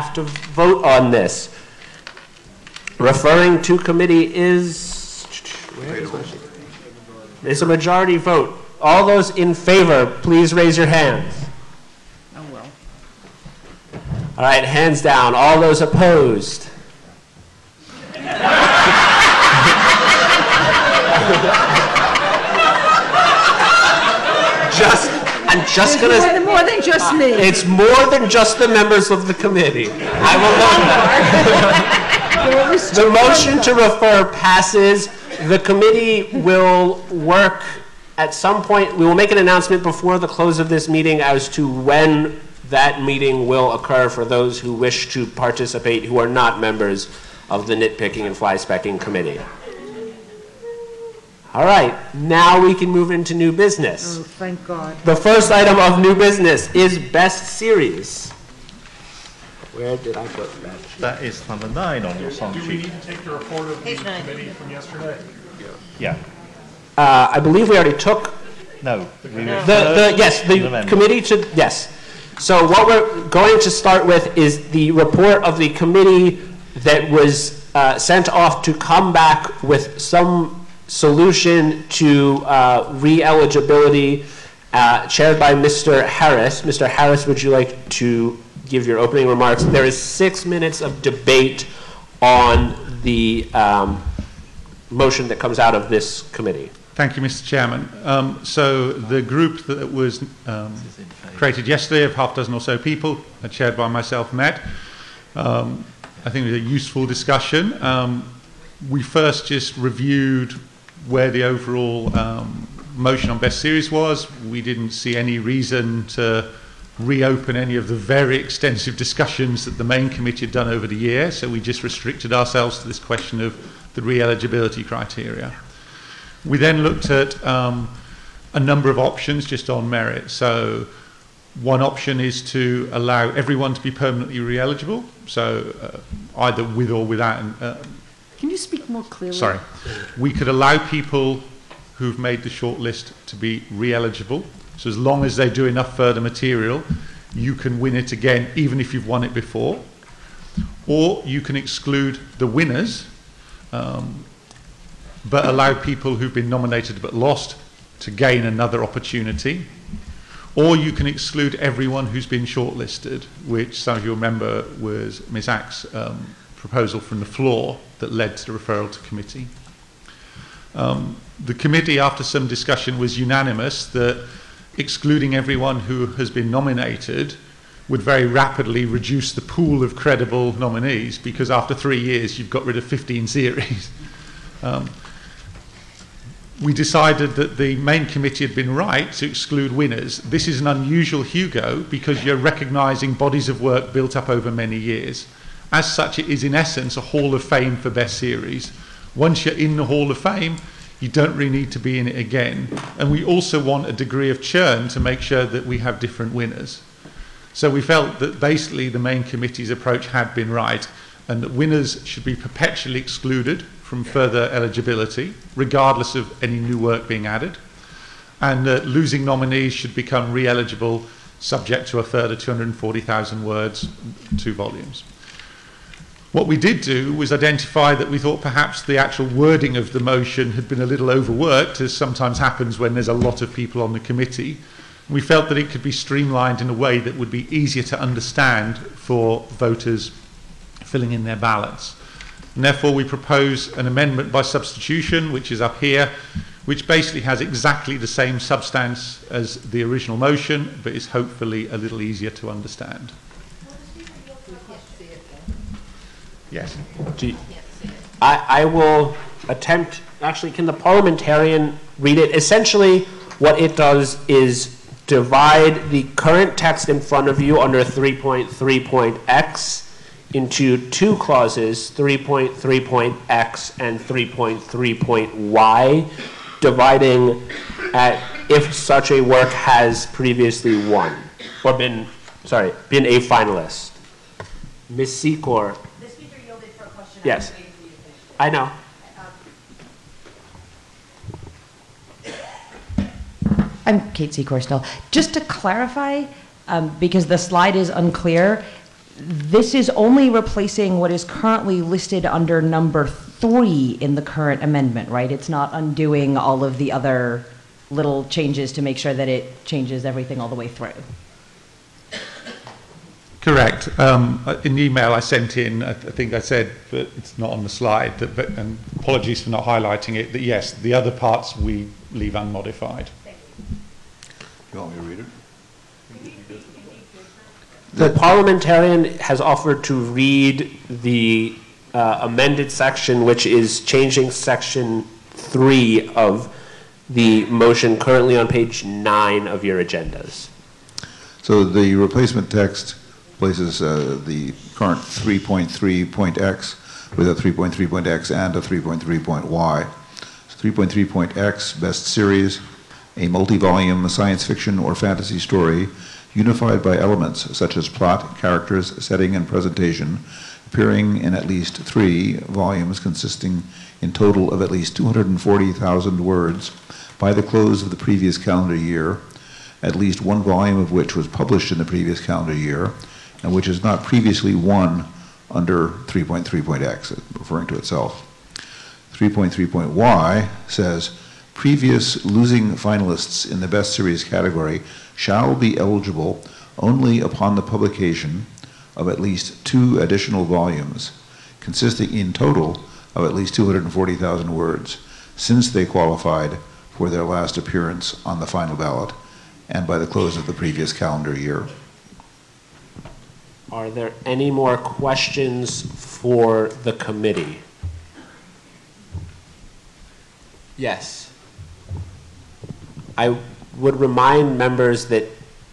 have to vote on this. Referring to committee is, where is my sheet? It's a majority vote. All those in favor, please raise your hands. Oh, well. All right, hands down. All those opposed? Just, I'm just gonna, more, than just me. it's more than just the members of the committee. I will note that. The motion to refer passes. The committee will work at some point, we will make an announcement before the close of this meeting as to when that meeting will occur for those who wish to participate who are not members of the nitpicking and fly specking committee. All right, now we can move into new business. Oh, thank God. The first item of new business is best series. Where did I put that? That is number nine on your song Do we need to take the report of the Page nine. committee from yesterday? Yeah, Uh, I believe we already took no. we The, referred the, to yes, the amendment. committee to, yes. So what we're going to start with is the report of the committee that was uh, sent off to come back with some solution to uh, re-eligibility uh, chaired by Mr. Harris. Mr. Harris, would you like to give your opening remarks? There is six minutes of debate on the um, motion that comes out of this committee. Thank you, Mr. Chairman. Um, so the group that was um, created yesterday of half a dozen or so people, uh, chaired by myself, met. Um, I think it was a useful discussion. Um, we first just reviewed where the overall um, motion on best series was. We didn't see any reason to reopen any of the very extensive discussions that the main committee had done over the year, so we just restricted ourselves to this question of the re-eligibility criteria. We then looked at um, a number of options just on merit. So one option is to allow everyone to be permanently re-eligible, so uh, either with or without. an- Uh, Can you speak more clearly? sorry, we could allow people who've made the shortlist to be re-eligible. So as long as they do enough further material, you can win it again, even if you've won it before. Or you can exclude the winners, um, but allow people who've been nominated but lost to gain another opportunity. Or you can exclude everyone who's been shortlisted, which some of you remember was Ms. Ack's um, proposal from the floor that led to the referral to committee. Um, the committee, after some discussion, was unanimous that excluding everyone who has been nominated would very rapidly reduce the pool of credible nominees because after three years you've got rid of 15 series. Um, we decided that the main committee had been right to exclude winners. This is an unusual Hugo because you're recognising bodies of work built up over many years. As such, it is in essence a Hall of Fame for Best Series. Once you're in the Hall of Fame, you don't really need to be in it again. And we also want a degree of churn to make sure that we have different winners. So we felt that basically the main committee's approach had been right and that winners should be perpetually excluded from further eligibility, regardless of any new work being added, and that losing nominees should become re-eligible subject to a further 240,000 words, two volumes. What we did do was identify that we thought perhaps the actual wording of the motion had been a little overworked, as sometimes happens when there's a lot of people on the committee. We felt that it could be streamlined in a way that would be easier to understand for voters filling in their ballots. And therefore, we propose an amendment by substitution, which is up here, which basically has exactly the same substance as the original motion, but is hopefully a little easier to understand. Yes. You- I, I will attempt, actually, can the parliamentarian read it? Essentially, what it does is divide the current text in front of you under 3.3.x into two clauses, 3.3.x and 3.3.y, dividing at if such a work has previously won, or been, sorry, been a finalist. Ms. Secor, The speaker yielded for a question. Yes. I'm waiting for you to finish. I know. I'm Kate Secor still. Just to clarify, um, because the slide is unclear, this is only replacing what is currently listed under number three in the current amendment, right? It's not undoing all of the other little changes to make sure that it changes everything all the way through. Correct. Um, uh, in the email I sent in, I, I think I said, but it's not on the slide, that, but, and apologies for not highlighting it, that yes, the other parts we leave unmodified. You want me to read it? The parliamentarian has offered to read the uh, amended section, which is changing section three of the motion currently on page nine of your agendas. So the replacement text places uh, the current 3.3.x with a 3.3.x and a 3.3.y. 3.3.x, best series, a multi-volume science fiction or fantasy story unified by elements such as plot, characters, setting, and presentation, appearing in at least three volumes consisting in total of at least 240,000 words by the close of the previous calendar year, at least one volume of which was published in the previous calendar year, and which has not previously won under 3.3.x, referring to itself. 3.3.y says, previous losing finalists in the best series category shall be eligible only upon the publication of at least two additional volumes, consisting in total of at least 240,000 words, since they qualified for their last appearance on the final ballot and by the close of the previous calendar year. Are there any more questions for the committee? Yes. I would remind members that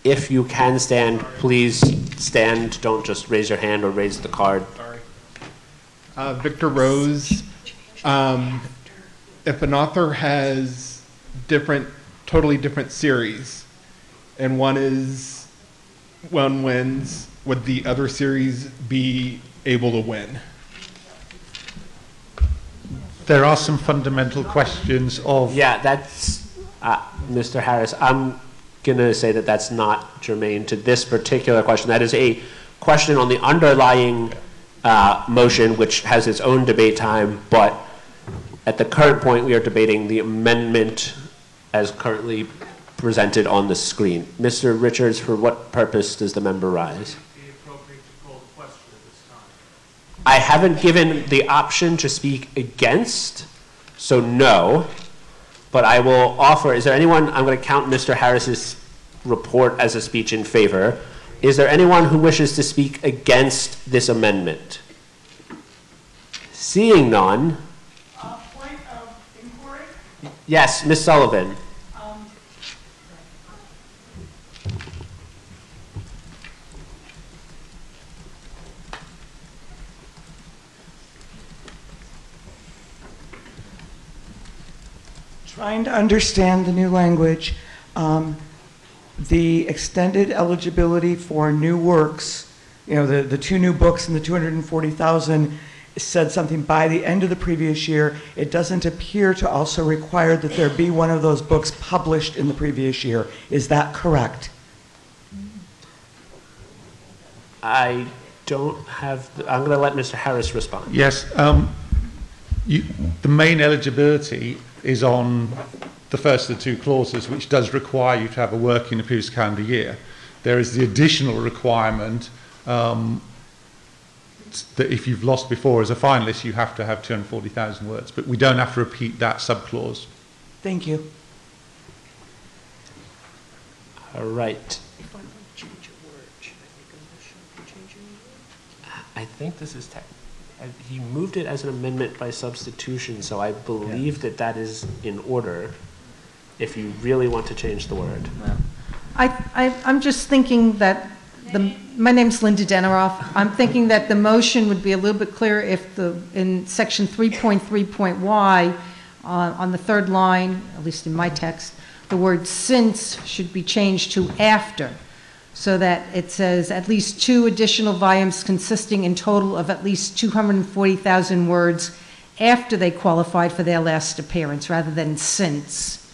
if you can stand, please stand. Don't just raise your hand or raise the card. Uh, Victor Rose, um, if an author has different, totally different series, and one is, one wins, would the other series be able to win? There are some fundamental questions of Yeah, that's, uh, Mr. Harris, I'm gonna say that that's not germane to this particular question. That is a question on the underlying, uh, motion, which has its own debate time, but at the current point, we are debating the amendment as currently presented on the screen. Mr. Richards, for what purpose does the member rise? I haven't given the option to speak against, so no. But I will offer, is there anyone, I'm going to count Mr. Harris's report as a speech in favor. Is there anyone who wishes to speak against this amendment? Seeing none, Uh, Point of inquiry, yes, Ms. Sullivan. um, trying to understand the new language, um, the extended eligibility for new works, you know, the, the two new books and the 240,000 said something by the end of the previous year. It doesn't appear to also require that there be one of those books published in the previous year. Is that correct? I don't have, the- I'm going to let Mr. Harris respond. Yes, um, you, the main eligibility is on the first of the two clauses, which does require you to have a work in the previous calendar year. There is the additional requirement um, that if you've lost before as a finalist, you have to have 240,000 words, but we don't have to repeat that subclause. Thank you. All right. If I want to change a word, should i make a motion? i think this is tech, I- he moved it as an amendment by substitution, so I believe that that is in order, if you really want to change the word. I, I, I'm just thinking that the, my name's Linda Deneroff. I'm thinking that the motion would be a little bit clearer if the, in section 3.3.y, uh, on the third line, at least in my text, the word since should be changed to after, so that it says at least two additional volumes consisting in total of at least 240,000 words after they qualified for their last appearance, rather than since.